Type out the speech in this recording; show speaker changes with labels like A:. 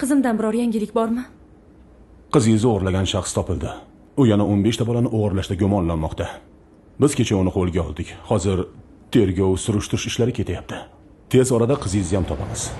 A: qizimdan biror yangilik bormi?
B: Qizingizni o'g'irlagan shaxs topildi. U yana 15 ta bolani o'g'irlashda gumonlanmoqda. Biz kecha uni qo'lga oldik. Hozir tergov surishtirish ishlari ketyapti. Tez orada qizingizni ham topamiz.